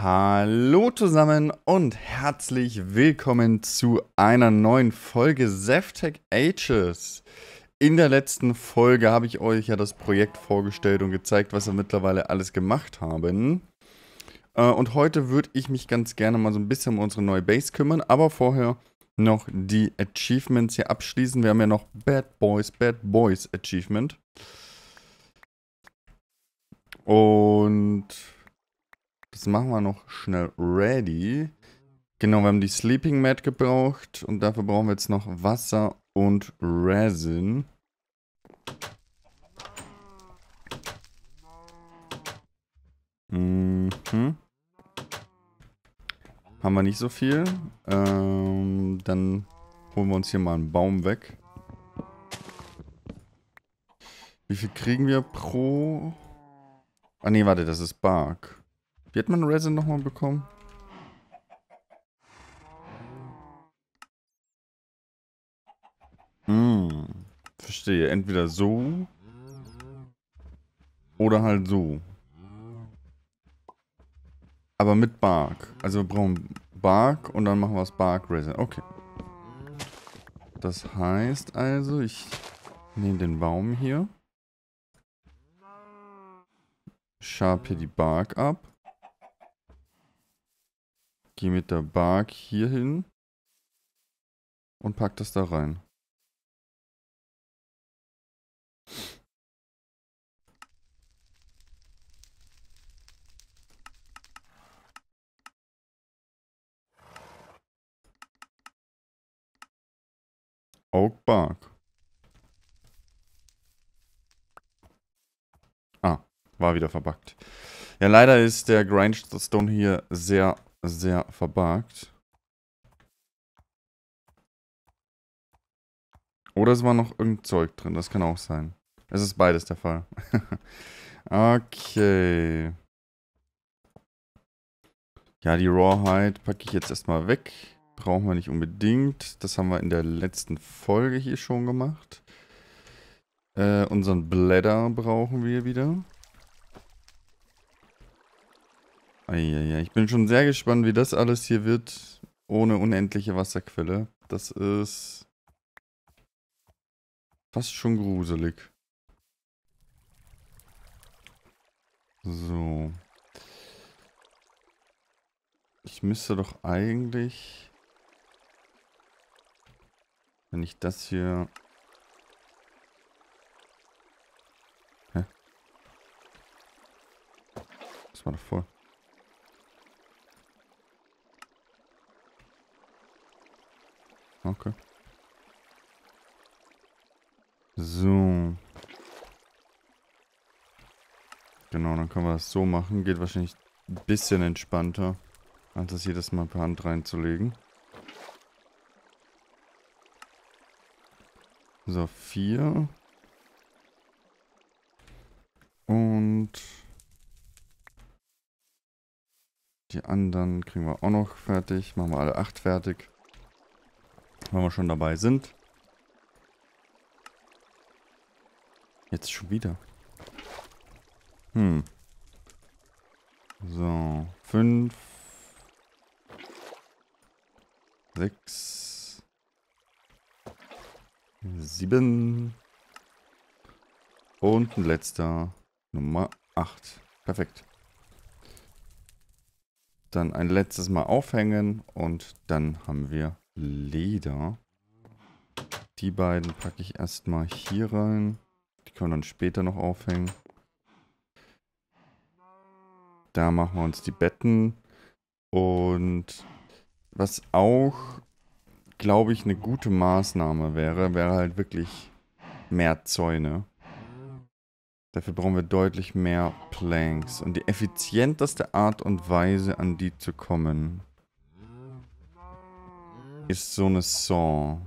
Hallo zusammen und herzlich willkommen zu einer neuen Folge Zeftech Ages. In der letzten Folge habe ich euch ja das Projekt vorgestellt und gezeigt, was wir mittlerweile alles gemacht haben. Äh, und heute würde ich mich ganz gerne mal so ein bisschen um unsere neue Base kümmern, aber vorher noch die Achievements hier abschließen. Wir haben ja noch Bad Boys, Bad Boys Achievement. Und das machen wir noch schnell ready. Genau, wir haben die Sleeping Mat gebraucht und dafür brauchen wir jetzt noch Wasser und Resin. Mhm. Haben wir nicht so viel. Ähm, dann holen wir uns hier mal einen Baum weg. Wie viel kriegen wir pro... Ah nee, warte, das ist Bark. Wie hat man Resin nochmal bekommen? Hm, verstehe. Entweder so oder halt so. Aber mit Bark. Also wir brauchen Bark und dann machen wir es Bark Resin. Okay. Das heißt also, ich nehme den Baum hier. Schab hier die Bark ab. Gehe mit der Bark hier hin und pack das da rein. Oak Bark. Ah, war wieder verbuggt. Ja, leider ist der Grindstone hier sehr sehr verbuggt. Oder es war noch irgendein Zeug drin, das kann auch sein. Es ist beides der Fall. okay. Ja, die Rawhide packe ich jetzt erstmal weg. Brauchen wir nicht unbedingt. Das haben wir in der letzten Folge hier schon gemacht. Äh, unseren Blätter brauchen wir wieder. Eieiei, ich bin schon sehr gespannt, wie das alles hier wird, ohne unendliche Wasserquelle. Das ist fast schon gruselig. So. Ich müsste doch eigentlich, wenn ich das hier... Hä? Das war doch voll. Okay. So. Genau, dann können wir das so machen. Geht wahrscheinlich ein bisschen entspannter, als das jedes Mal per Hand reinzulegen. So, vier. Und die anderen kriegen wir auch noch fertig. Machen wir alle acht fertig wenn wir schon dabei sind. Jetzt schon wieder. Hm. So, fünf. Sechs. Sieben. Und ein letzter. Nummer acht. Perfekt. Dann ein letztes Mal aufhängen und dann haben wir Leder. Die beiden packe ich erstmal hier rein. Die können wir dann später noch aufhängen. Da machen wir uns die Betten. Und was auch, glaube ich, eine gute Maßnahme wäre, wäre halt wirklich mehr Zäune. Dafür brauchen wir deutlich mehr Planks. Und die effizienteste Art und Weise, an die zu kommen, ist so eine Saw.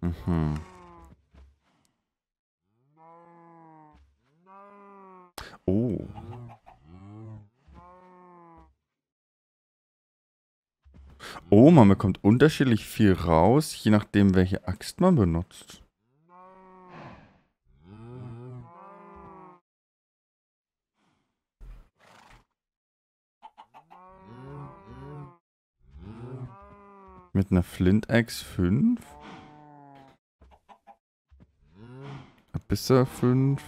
Mhm. Oh. Oh, man bekommt unterschiedlich viel raus, je nachdem, welche Axt man benutzt. Mit einer Flint Axe 5? Bisser 5?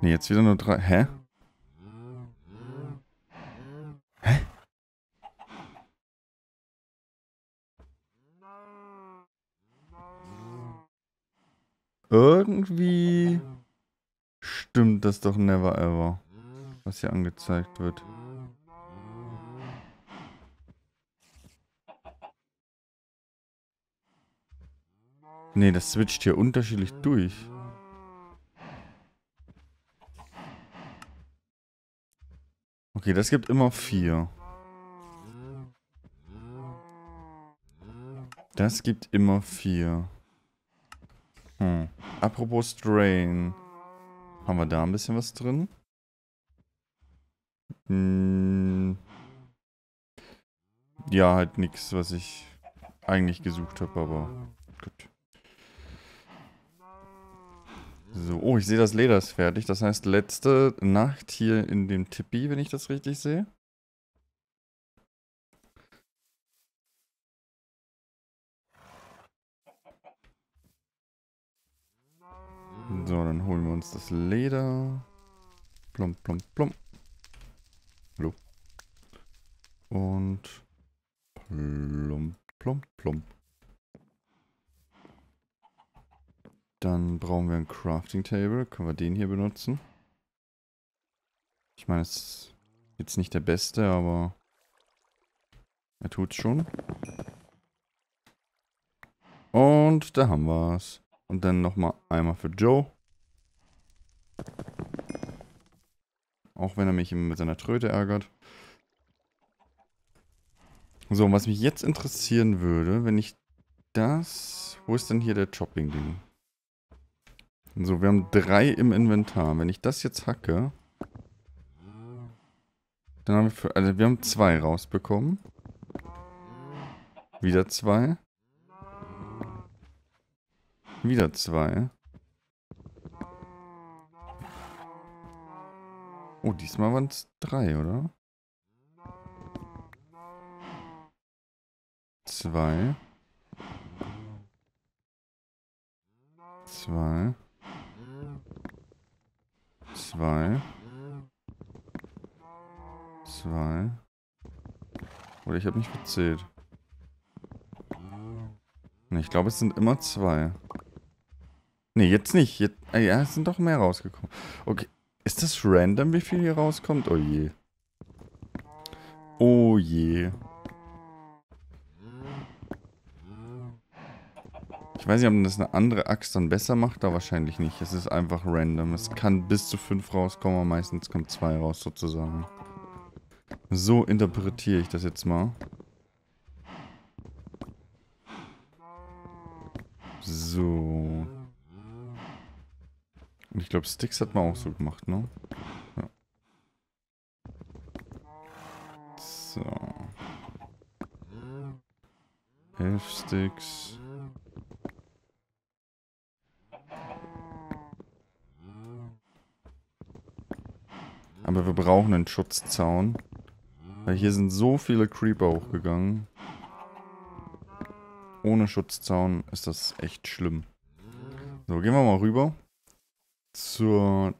Ne, jetzt wieder nur drei. Hä? Hä? Irgendwie stimmt das doch never ever, was hier angezeigt wird. Nee, das switcht hier unterschiedlich durch. Okay, das gibt immer vier. Das gibt immer vier. Hm. Apropos Strain. Haben wir da ein bisschen was drin? Hm. Ja, halt nichts, was ich eigentlich gesucht habe, aber gut. So, oh, ich sehe, das Leder ist fertig. Das heißt, letzte Nacht hier in dem Tippi, wenn ich das richtig sehe. So, dann holen wir uns das Leder. Plump, plump, plump. Hallo. Und plump, plump, plump. Dann brauchen wir ein Crafting Table. Können wir den hier benutzen? Ich meine, es ist jetzt nicht der beste, aber er tut's schon. Und da haben wir es. Und dann nochmal einmal für Joe. Auch wenn er mich mit seiner Tröte ärgert. So, was mich jetzt interessieren würde, wenn ich das... Wo ist denn hier der Chopping-Ding? So, wir haben drei im Inventar. Wenn ich das jetzt hacke, dann haben wir, für, also wir haben zwei rausbekommen. Wieder zwei. Wieder zwei. Oh, diesmal waren es drei, oder? Zwei. Zwei. Zwei. Zwei. Oder ich habe nicht gezählt. Ich glaube, es sind immer zwei. Ne, jetzt nicht. Jetzt, ah ja, es sind doch mehr rausgekommen. Okay. Ist das random, wie viel hier rauskommt? Oh je. Oh je. Ich weiß nicht, ob das eine andere Axt dann besser macht, aber wahrscheinlich nicht. Es ist einfach random. Es kann bis zu fünf rauskommen, aber meistens kommt zwei raus sozusagen. So interpretiere ich das jetzt mal. So. Und ich glaube, Sticks hat man auch so gemacht, ne? Ja. So. Elf Sticks. Aber wir brauchen einen Schutzzaun. Weil hier sind so viele Creeper hochgegangen. Ohne Schutzzaun ist das echt schlimm. So, gehen wir mal rüber. Zur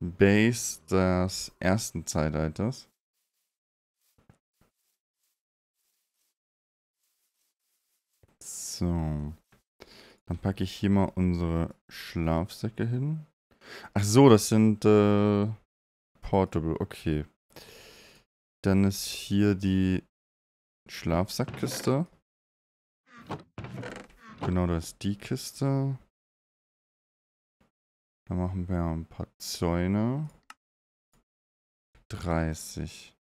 Base des ersten Zeitalters. So. Dann packe ich hier mal unsere Schlafsäcke hin. Ach so, das sind äh, Portable, okay. Dann ist hier die Schlafsackkiste. Genau, da ist die Kiste. Dann machen wir ein paar Zäune. 30.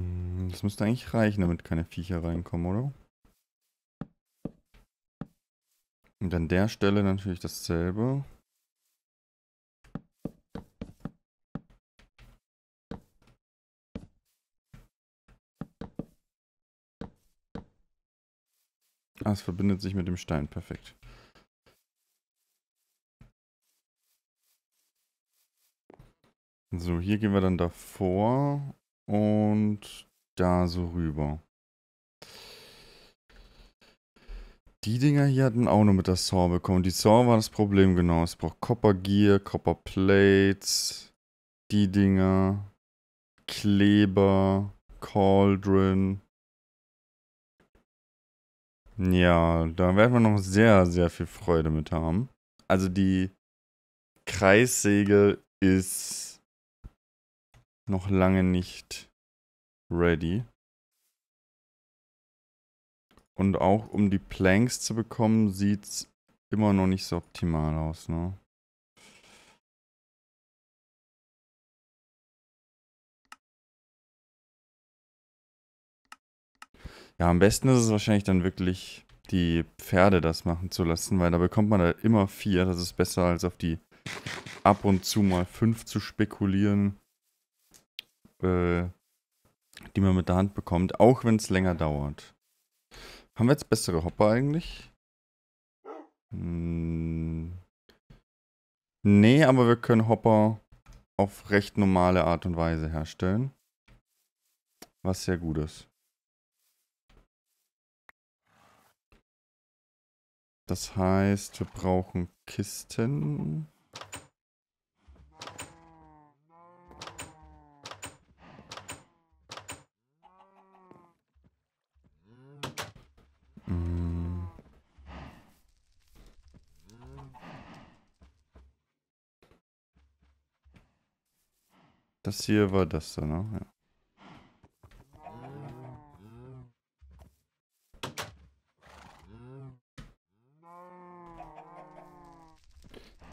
Hm, das müsste eigentlich reichen, damit keine Viecher reinkommen, oder? Und an der Stelle natürlich dasselbe. Ah, es verbindet sich mit dem Stein, perfekt. So, hier gehen wir dann davor und da so rüber. Die Dinger hier hatten auch nur mit der Saw bekommen. Die Saw war das Problem, genau. Es braucht Copper Gear, Copper Plates, die Dinger, Kleber, Cauldron. Ja, da werden wir noch sehr, sehr viel Freude mit haben. Also die Kreissäge ist noch lange nicht ready. Und auch um die Planks zu bekommen, sieht es immer noch nicht so optimal aus, ne? Ja, am besten ist es wahrscheinlich dann wirklich, die Pferde das machen zu lassen, weil da bekommt man halt immer vier. Das ist besser, als auf die ab und zu mal fünf zu spekulieren, äh, die man mit der Hand bekommt, auch wenn es länger dauert. Haben wir jetzt bessere Hopper eigentlich? Hm. Nee, aber wir können Hopper auf recht normale Art und Weise herstellen. Was sehr gut ist. Das heißt, wir brauchen Kisten. Das hier war das da, ne? Ja.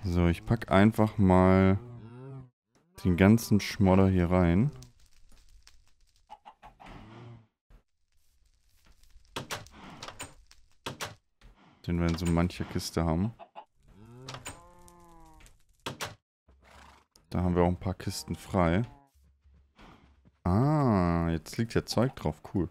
So, ich pack einfach mal den ganzen Schmodder hier rein. Den wir in so mancher Kiste haben. Da haben wir auch ein paar Kisten frei. Ah, jetzt liegt ja Zeug drauf. Cool.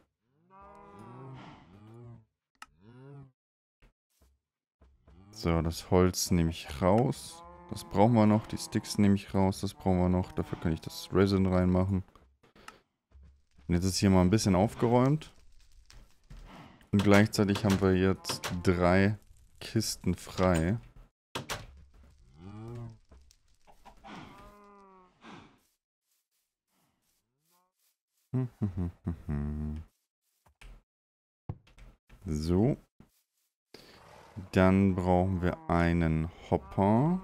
So, das Holz nehme ich raus. Das brauchen wir noch. Die Sticks nehme ich raus. Das brauchen wir noch. Dafür kann ich das Resin reinmachen. Und jetzt ist hier mal ein bisschen aufgeräumt. Und gleichzeitig haben wir jetzt drei Kisten frei. So. Dann brauchen wir einen Hopper.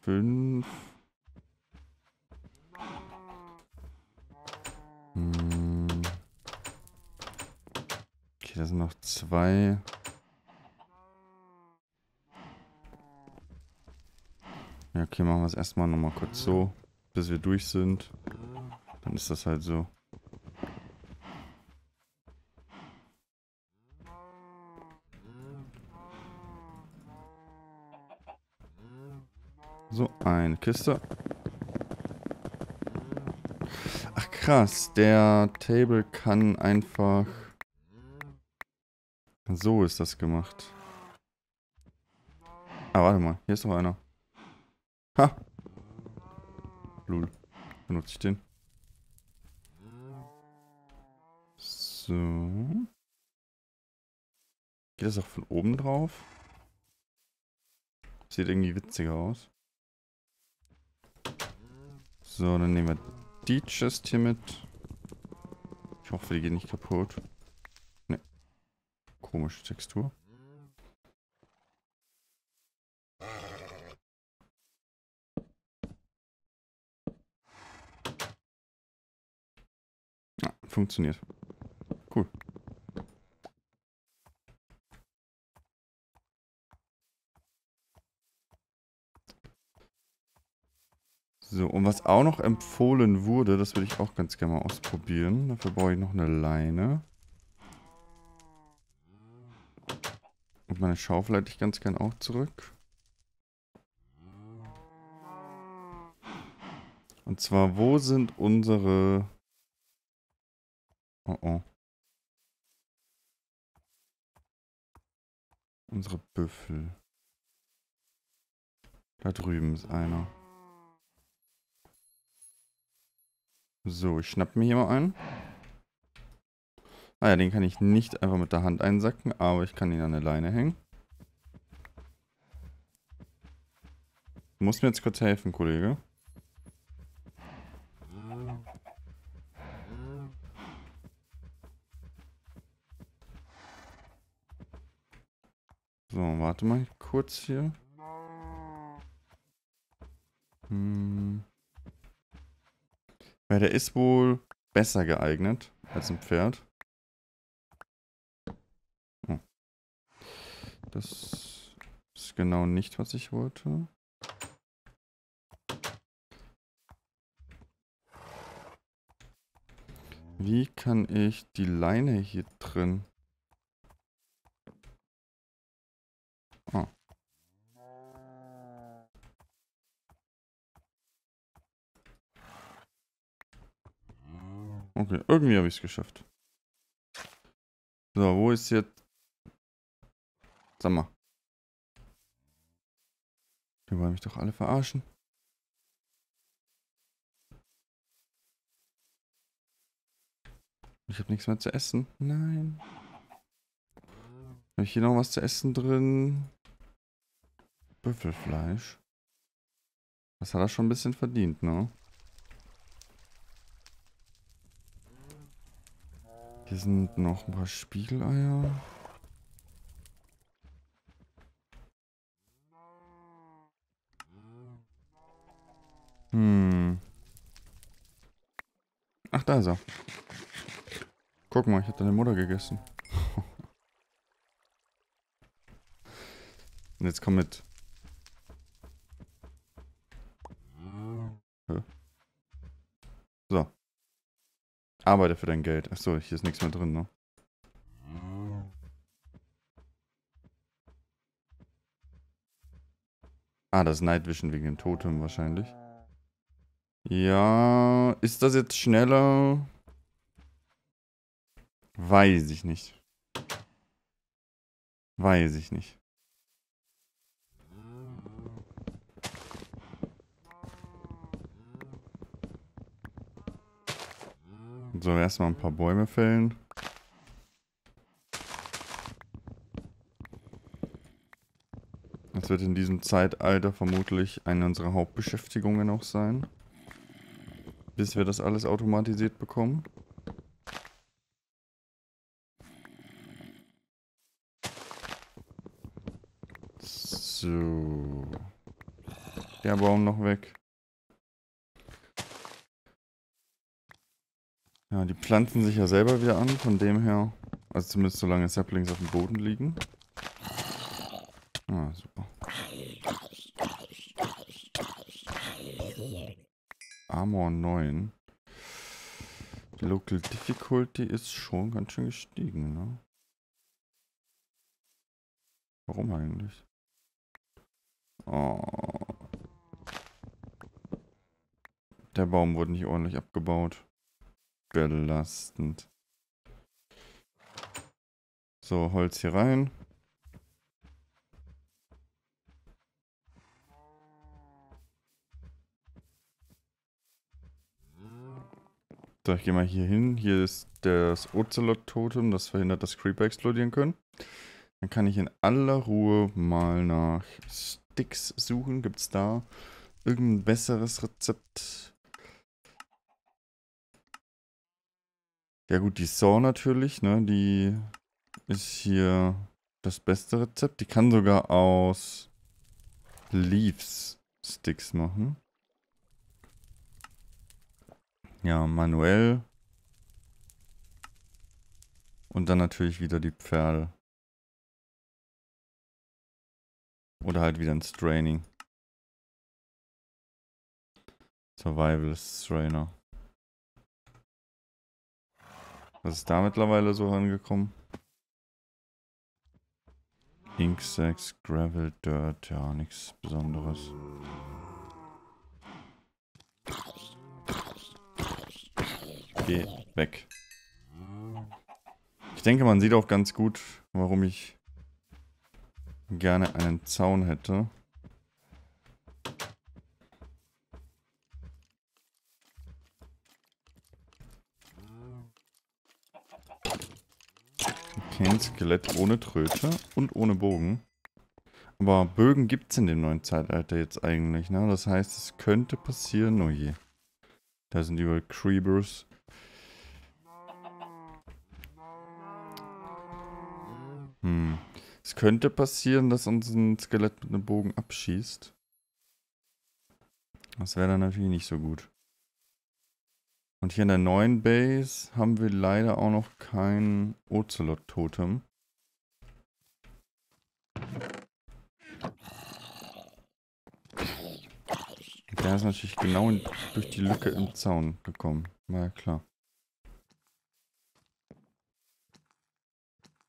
Fünf. Hm. Okay, da sind noch zwei. Ja, okay, machen wir es erstmal nochmal kurz so, bis wir durch sind. Dann ist das halt so. So, eine Kiste. Ach krass, der Table kann einfach... So ist das gemacht. Ah, warte mal, hier ist noch einer. Ha. Lul. Benutze ich den. So. Geht das auch von oben drauf? Sieht irgendwie witziger aus. So, dann nehmen wir die Chest hier mit. Ich hoffe, die geht nicht kaputt. Ne. Komische Textur. Funktioniert. Cool. So, und was auch noch empfohlen wurde, das würde ich auch ganz gerne mal ausprobieren. Dafür brauche ich noch eine Leine. Und meine Schaufel hätte ich ganz gern auch zurück. Und zwar, wo sind unsere... Oh oh. Unsere Büffel. Da drüben ist einer. So, ich schnapp mir hier mal einen. Ah ja, den kann ich nicht einfach mit der Hand einsacken, aber ich kann ihn an der Leine hängen. Du musst mir jetzt kurz helfen, Kollege. So, warte mal kurz hier. Hm. Ja, der ist wohl besser geeignet als ein Pferd. Oh. Das ist genau nicht, was ich wollte. Wie kann ich die Leine hier drin Okay, irgendwie habe ich es geschafft. So, wo ist jetzt... Sag mal. Die wollen mich doch alle verarschen. Ich habe nichts mehr zu essen. Nein. Habe ich hier noch was zu essen drin? Büffelfleisch. Das hat er schon ein bisschen verdient, ne? Hier sind noch ein paar Spiegeleier. Hm. Ach, da ist er. Guck mal, ich habe deine Mutter gegessen. Und jetzt komm mit. So. Arbeite für dein Geld. Achso, hier ist nichts mehr drin, ne? Ah, das ist Night Vision wegen dem Totem wahrscheinlich. Ja, ist das jetzt schneller? Weiß ich nicht. Weiß ich nicht. So, erstmal ein paar Bäume fällen. Das wird in diesem Zeitalter vermutlich eine unserer Hauptbeschäftigungen auch sein. Bis wir das alles automatisiert bekommen. So. Der Baum noch weg. Ja, die pflanzen sich ja selber wieder an, von dem her. Also zumindest solange Saplings auf dem Boden liegen. Ah, super. Armor 9. Die Local Difficulty ist schon ganz schön gestiegen, ne? Warum eigentlich? Oh. Der Baum wurde nicht ordentlich abgebaut belastend. So, Holz hier rein. So, ich gehe mal hier hin. Hier ist das Ocelot-Totem, das verhindert, dass Creeper explodieren können. Dann kann ich in aller Ruhe mal nach Sticks suchen. Gibt es da irgendein besseres Rezept? Ja gut, die Saw natürlich, ne? Die ist hier das beste Rezept. Die kann sogar aus Leaves Sticks machen. Ja, manuell. Und dann natürlich wieder die Pferde. Oder halt wieder ein Straining. Survival Strainer. Was ist da mittlerweile so angekommen? Ink, Sacks, Gravel, Dirt, ja, nichts Besonderes. Geh weg. Ich denke, man sieht auch ganz gut, warum ich gerne einen Zaun hätte. Okay, ein Skelett ohne Tröte und ohne Bogen. Aber Bögen gibt es in dem neuen Zeitalter jetzt eigentlich, ne? Das heißt, es könnte passieren... Oh je. Da sind überall Creepers. Hm. Es könnte passieren, dass uns ein Skelett mit einem Bogen abschießt. Das wäre dann natürlich nicht so gut. Und hier in der neuen Base haben wir leider auch noch kein Ocelot-Totem. Der ist natürlich genau in, durch die Lücke im Zaun gekommen. War ja klar.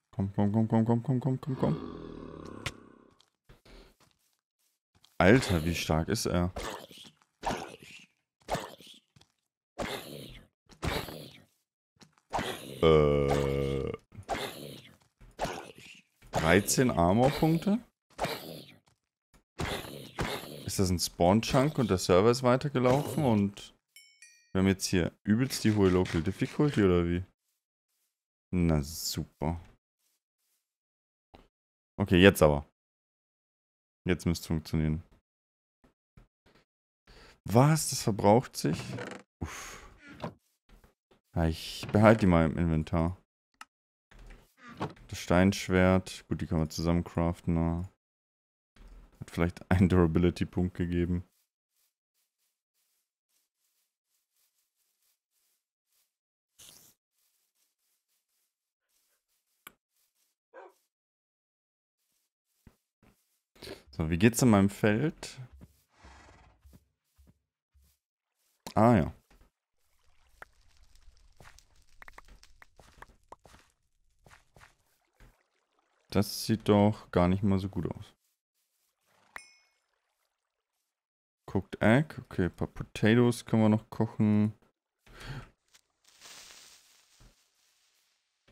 Komm, komm, komm, komm, komm, komm, komm, komm, komm. Alter, wie stark ist er? Äh. 13 Armor-Punkte? Ist das ein Spawn-Chunk und der Server ist weitergelaufen und wir haben jetzt hier übelst die hohe Local Difficulty oder wie? Na super. Okay, jetzt aber. Jetzt müsste es funktionieren. Was? Das verbraucht sich? Uff. Ja, ich behalte die mal im Inventar. Das Steinschwert. Gut, die kann man zusammen craften. Na. Hat vielleicht einen Durability-Punkt gegeben. So, wie geht's in meinem Feld? Ah ja. Das sieht doch gar nicht mal so gut aus. Cooked Egg. Okay, ein paar Potatoes können wir noch kochen.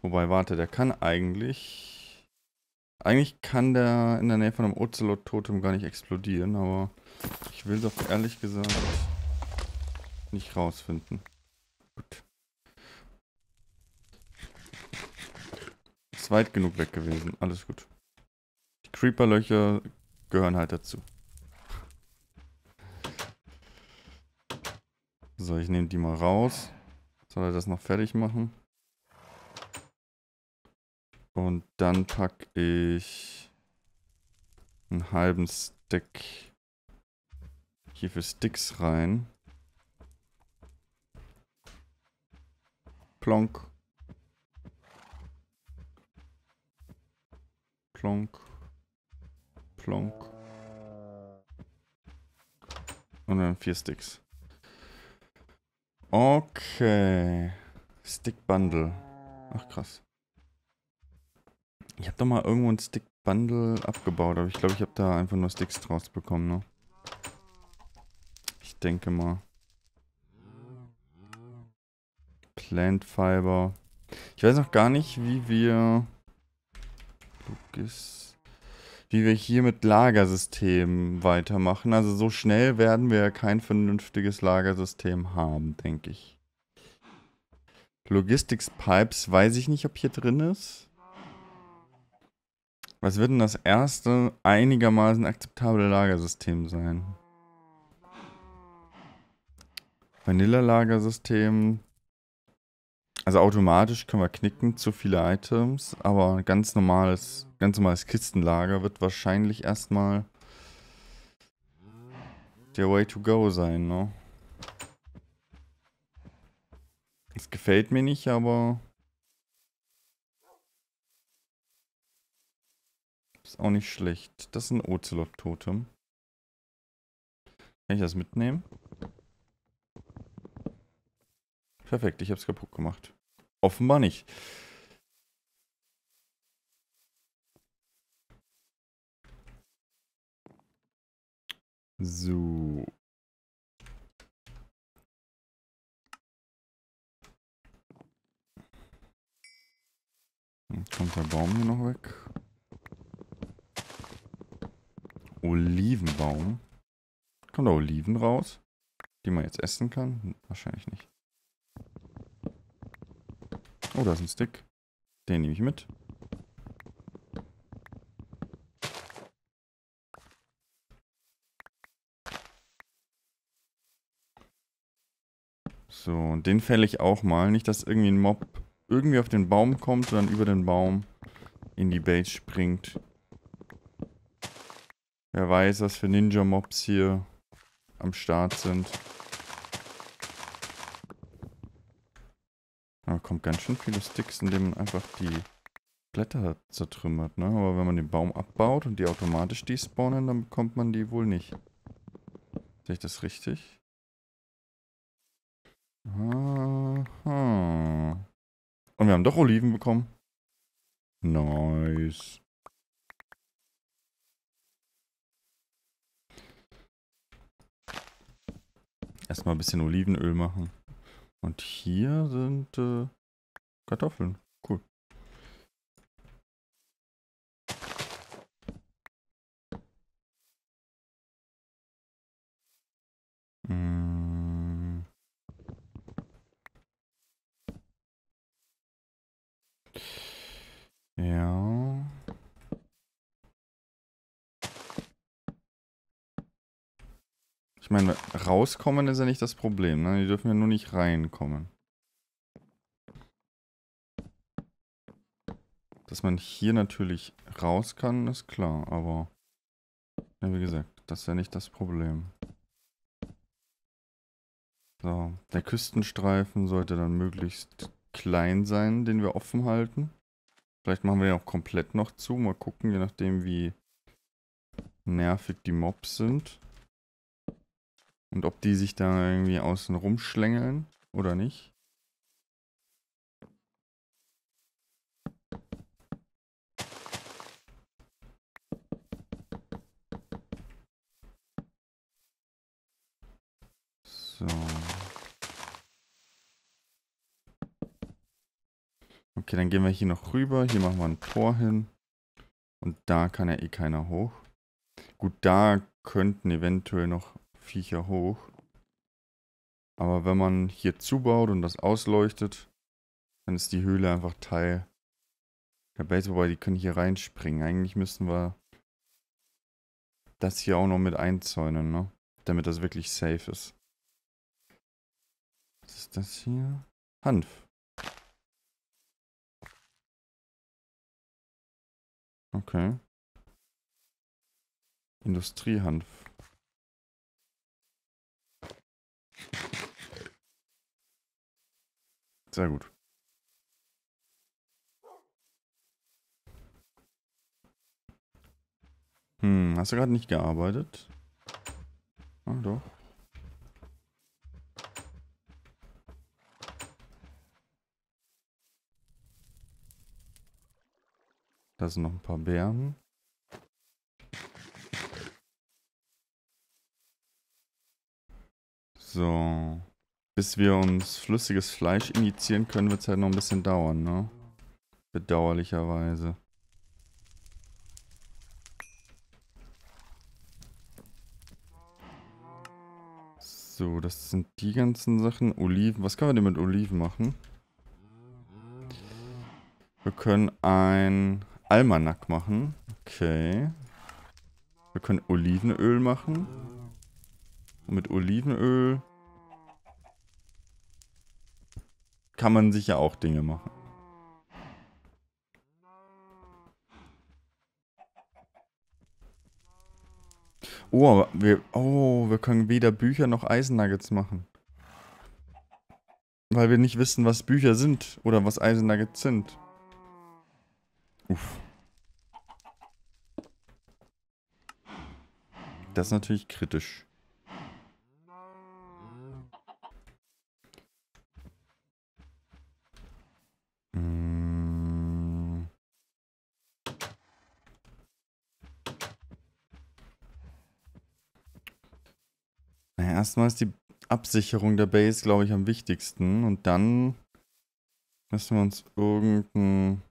Wobei, warte, der kann eigentlich... Eigentlich kann der in der Nähe von einem Ocelot-Totem gar nicht explodieren, aber ich will doch ehrlich gesagt nicht rausfinden. Weit genug weg gewesen. Alles gut. Die Creeper-Löcher gehören halt dazu. So, ich nehme die mal raus. Soll er das noch fertig machen? Und dann packe ich einen halben Stick hier für Sticks rein. Plonk. Plonk. Plonk. Und dann vier Sticks. Okay. Stick Bundle. Ach krass. Ich habe doch mal irgendwo ein Stick Bundle abgebaut, aber ich glaube, ich habe da einfach nur Sticks draus bekommen, ne? Ich denke mal. Plant Fiber. Ich weiß noch gar nicht, wie wir Logis. Wie wir hier mit Lagersystemen weitermachen. Also so schnell werden wir kein vernünftiges Lagersystem haben, denke ich. Logistics Pipes, weiß ich nicht, ob hier drin ist. Was wird denn das erste einigermaßen akzeptable Lagersystem sein? Vanilla-Lagersystem also automatisch können wir knicken, zu viele Items, aber ganz normales, ganz normales Kistenlager wird wahrscheinlich erstmal der Way to go sein, ne? Es gefällt mir nicht, aber ist auch nicht schlecht. Das ist ein Ocelot-Totem. Kann ich das mitnehmen? Perfekt, ich habe es kaputt gemacht. Offenbar nicht. So. Dann kommt der Baum hier noch weg. Olivenbaum. Kommen da Oliven raus, die man jetzt essen kann? Wahrscheinlich nicht. Oh, da ist ein Stick. Den nehme ich mit. So, und den fälle ich auch mal. Nicht, dass irgendwie ein Mob irgendwie auf den Baum kommt und dann über den Baum in die Base springt. Wer weiß, was für Ninja-Mobs hier am Start sind. Da kommt ganz schön viele Sticks, indem man einfach die Blätter zertrümmert, ne? Aber wenn man den Baum abbaut und die automatisch despawnen, dann bekommt man die wohl nicht. Sehe ich das richtig? Aha. Und wir haben doch Oliven bekommen. Nice. Erstmal ein bisschen Olivenöl machen. Und hier sind äh, Kartoffeln. Cool. Mm. Ja. Ich meine, rauskommen ist ja nicht das Problem, ne? Die dürfen ja nur nicht reinkommen. Dass man hier natürlich raus kann, ist klar, aber... Ja, wie gesagt, das ist ja nicht das Problem. So, der Küstenstreifen sollte dann möglichst klein sein, den wir offen halten. Vielleicht machen wir ja auch komplett noch zu. Mal gucken, je nachdem wie nervig die Mobs sind. Und ob die sich da irgendwie außen rumschlängeln oder nicht. So. Okay, dann gehen wir hier noch rüber. Hier machen wir ein Tor hin. Und da kann ja eh keiner hoch. Gut, da könnten eventuell noch Viecher hoch. Aber wenn man hier zubaut und das ausleuchtet, dann ist die Höhle einfach Teil der Base. Wobei, die können hier reinspringen. Eigentlich müssten wir das hier auch noch mit einzäunen, ne? Damit das wirklich safe ist. Was ist das hier? Hanf. Okay. Industriehanf. Sehr gut. Hm, hast du gerade nicht gearbeitet? Ah, doch. Da sind noch ein paar Beeren. So. Bis wir uns flüssiges Fleisch injizieren können, wird es halt noch ein bisschen dauern, ne? Bedauerlicherweise. So, das sind die ganzen Sachen. Oliven. Was können wir denn mit Oliven machen? Wir können ein Almanack machen. Okay. Wir können Olivenöl machen. Mit Olivenöl kann man sicher auch Dinge machen. Oh, wir, oh, wir können weder Bücher noch Eisennuggets machen. Weil wir nicht wissen, was Bücher sind oder was Eisennuggets sind. Uff. Das ist natürlich kritisch. Naja, erstmal ist die Absicherung der Base, glaube ich, am wichtigsten. Und dann müssen wir uns irgendein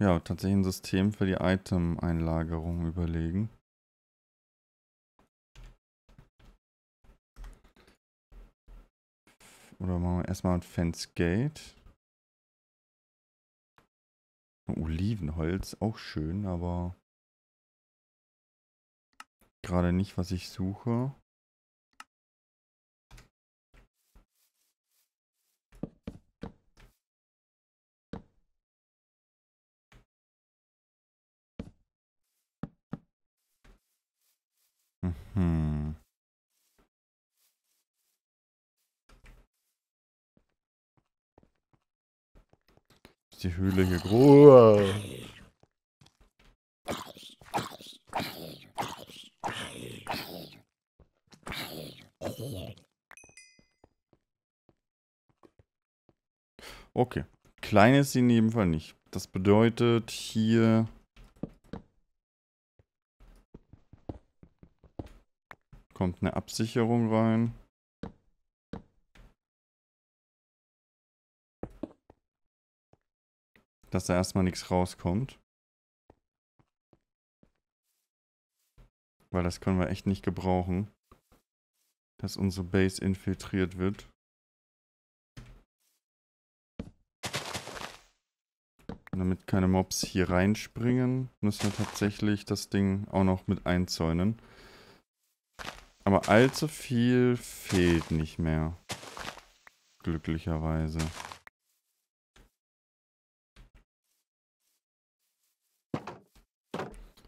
ja, tatsächlich ein System für die Item-Einlagerung überlegen. Oder machen wir erstmal ein Fence Gate. Olivenholz, auch schön, aber gerade nicht, was ich suche. Mhm. Ist die Höhle hier groß? Okay. Klein ist sie in jedem Fall nicht. Das bedeutet hier... Kommt eine Absicherung rein. Dass da erstmal nichts rauskommt. Weil das können wir echt nicht gebrauchen. Dass unsere Base infiltriert wird. damit keine Mobs hier reinspringen, müssen wir tatsächlich das Ding auch noch mit einzäunen. Aber allzu viel fehlt nicht mehr. Glücklicherweise.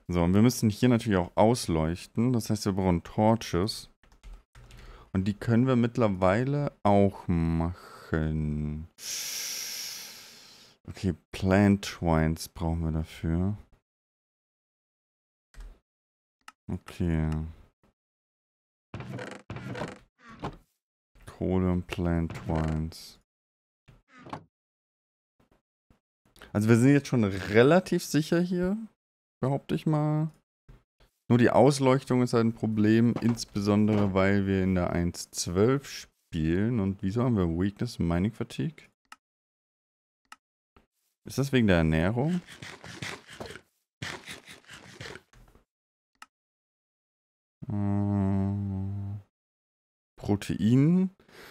So, und wir müssen hier natürlich auch ausleuchten. Das heißt, wir brauchen Torches. Und die können wir mittlerweile auch machen. Okay, Plant Twines brauchen wir dafür. Okay. Kohle und Plant Twines. Also wir sind jetzt schon relativ sicher hier, behaupte ich mal. Nur die Ausleuchtung ist ein Problem, insbesondere weil wir in der 1.12 spielen. Und wieso haben wir Weakness Mining Fatigue? Ist das wegen der Ernährung? Äh, Protein.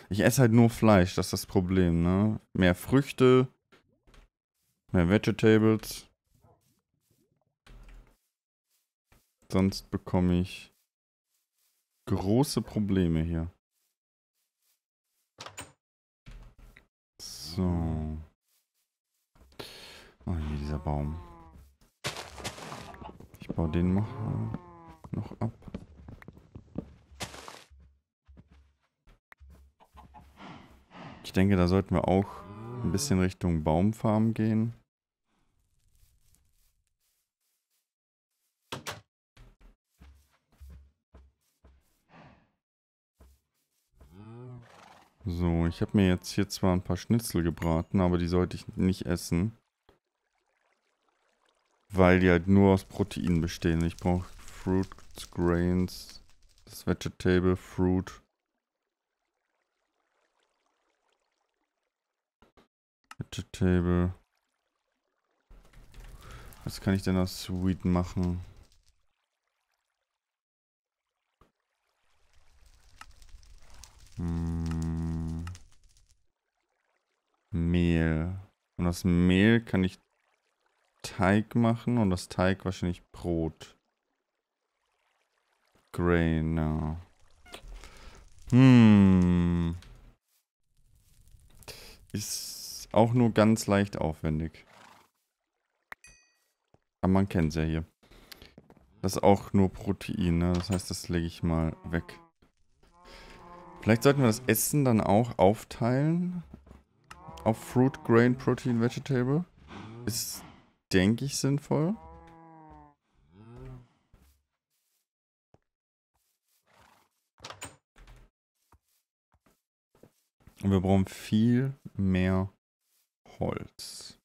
Ich esse halt nur Fleisch, das ist das Problem, ne? Mehr Früchte, mehr Vegetables. Sonst bekomme ich große Probleme hier. So. Oh, hier dieser Baum. Ich baue den noch, noch ab. Ich denke, da sollten wir auch ein bisschen Richtung Baumfarm gehen. So, ich habe mir jetzt hier zwar ein paar Schnitzel gebraten, aber die sollte ich nicht essen. Weil die halt nur aus Protein bestehen. Ich brauche Fruits, Grains, das Vegetable, Fruit. Vegetable. Was kann ich denn aus Sweet machen? Hm. Mehl. Und aus Mehl kann ich Teig machen und das Teig wahrscheinlich Brot. Grain, ja. Hm. Ist auch nur ganz leicht aufwendig. Aber man kennt es ja hier. Das ist auch nur Protein, ne? Das heißt, das lege ich mal weg. Vielleicht sollten wir das Essen dann auch aufteilen. Auf Fruit, Grain, Protein, Vegetable. Ist denke ich, sinnvoll. Und wir brauchen viel mehr Holz.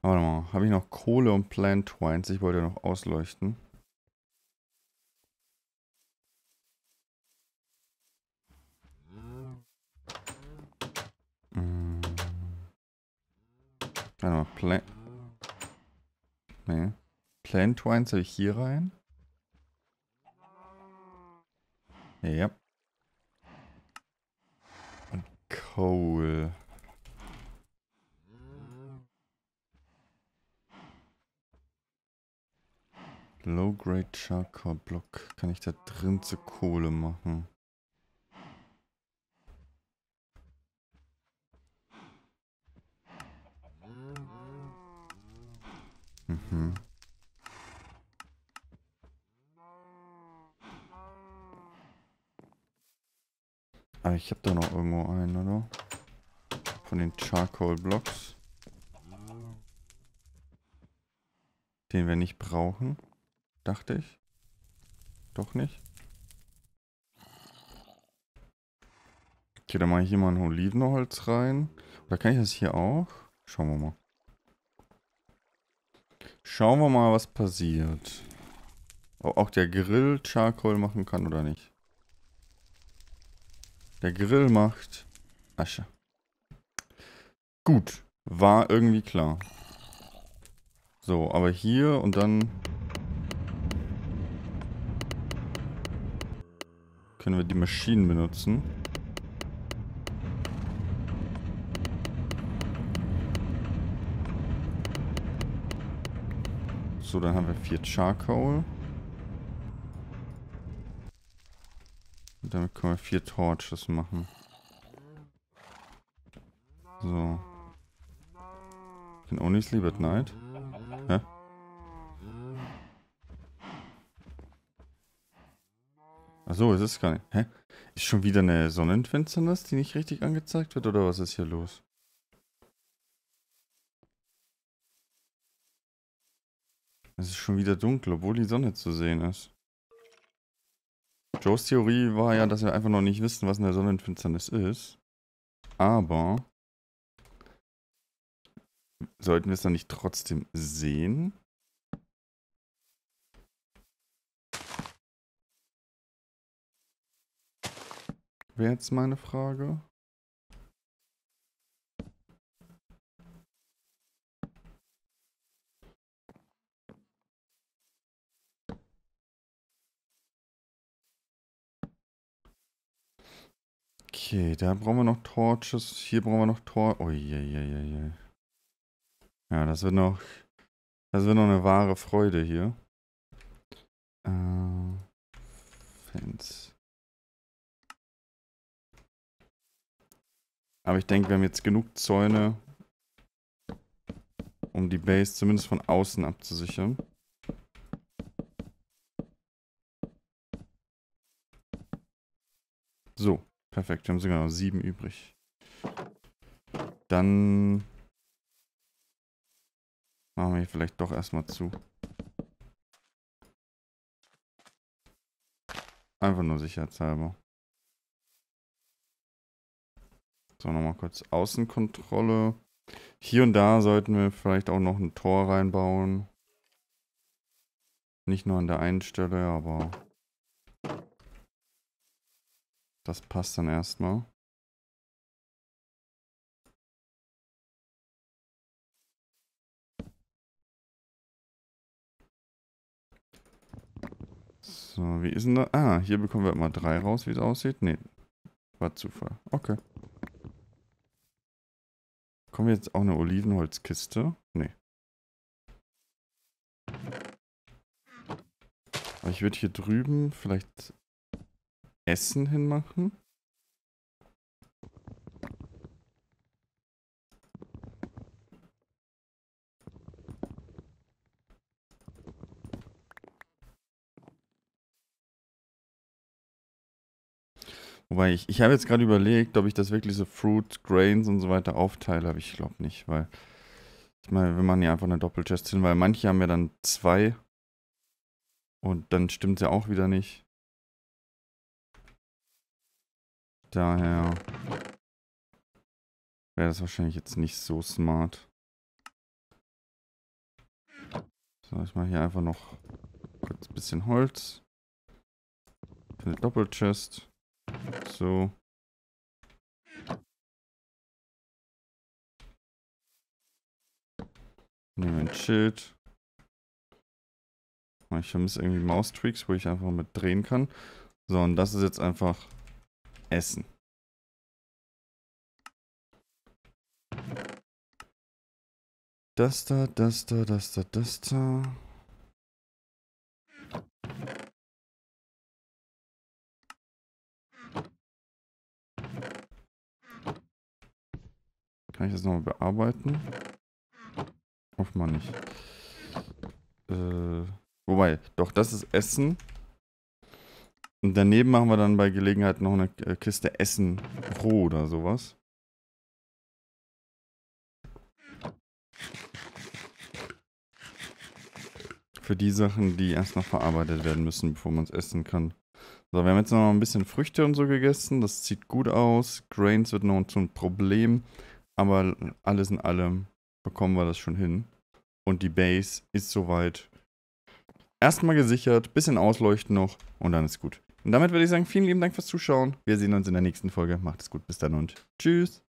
Warte mal, habe ich noch Kohle und Plant Twines? Ich wollte noch ausleuchten. Warte mal, Plant. Nee. Plant Twine soll ich hier rein? Ja. Und Coal. Low-Grade Charcoal Block. Kann ich da drin zu Kohle machen? Mhm. Aber ich habe da noch irgendwo einen, oder? Von den Charcoal Blocks. Den wir nicht brauchen. Dachte ich. Doch nicht. Okay, dann mache ich hier mal ein Olivenholz rein. Oder kann ich das hier auch? Schauen wir mal. Schauen wir mal, was passiert. Ob auch der Grill Charcoal machen kann oder nicht. Der Grill macht Asche. Gut. War irgendwie klar. So, aber hier und dann können wir die Maschinen benutzen. So, dann haben wir vier Charcoal. Und damit können wir vier Torches machen. So. Can only sleep at night. Hä? Achso, es ist gar nicht. Hä? Ist schon wieder eine Sonnenfinsternis, die nicht richtig angezeigt wird, oder was ist hier los? Es ist schon wieder dunkel, obwohl die Sonne zu sehen ist. Joes Theorie war ja, dass wir einfach noch nicht wissen, was eine Sonnenfinsternis ist. Aber sollten wir es dann nicht trotzdem sehen? Wäre jetzt meine Frage. Okay, da brauchen wir noch Torches. Hier brauchen wir noch Tor... Oh, je, je, je, je. Ja, das wird noch... Das wird noch eine wahre Freude hier. Äh, Fans. Aber ich denke, wir haben jetzt genug Zäune, um die Base zumindest von außen abzusichern. So. Perfekt, wir haben sogar noch sieben übrig. Dann machen wir hier vielleicht doch erstmal zu. Einfach nur sicherheitshalber. So, nochmal kurz Außenkontrolle. Hier und da sollten wir vielleicht auch noch ein Tor reinbauen. Nicht nur an der einen Stelle, aber das passt dann erstmal. So, wie ist denn da? Ah, hier bekommen wir immer drei raus, wie es aussieht. Nee, war Zufall. Okay. Kommen wir jetzt auch eine Olivenholzkiste? Nee. Aber ich würde hier drüben vielleicht Essen hinmachen. Wobei ich, ich habe jetzt gerade überlegt, ob ich das wirklich so Fruit, Grains und so weiter aufteile, aber ich glaube nicht, weil ich meine, wir machen ja einfach eine Doppelchest hin, weil manche haben ja dann zwei und dann stimmt es ja auch wieder nicht. Daher wäre das wahrscheinlich jetzt nicht so smart. So, ich mache hier einfach noch kurz ein bisschen Holz. Für eine Doppelchest. So. Nehmen wir ein Schild. Ich vermisse irgendwie Maustreaks, wo ich einfach mit drehen kann. So, und das ist jetzt einfach Essen. Das da, das da, das da, das da. Kann ich das nochmal bearbeiten? Offenbar nicht. Äh, wobei, doch, das ist Essen. Und daneben machen wir dann bei Gelegenheit noch eine äh, Kiste Essen roh oder sowas. Für die Sachen, die erst noch verarbeitet werden müssen, bevor man es essen kann. So, wir haben jetzt noch ein bisschen Früchte und so gegessen. Das sieht gut aus. Grains wird noch zum Problem. Aber alles in allem bekommen wir das schon hin. Und die Base ist soweit erstmal gesichert. Bisschen ausleuchten noch und dann ist gut. Und damit würde ich sagen, vielen lieben Dank fürs Zuschauen. Wir sehen uns in der nächsten Folge. Macht es gut, bis dann und tschüss.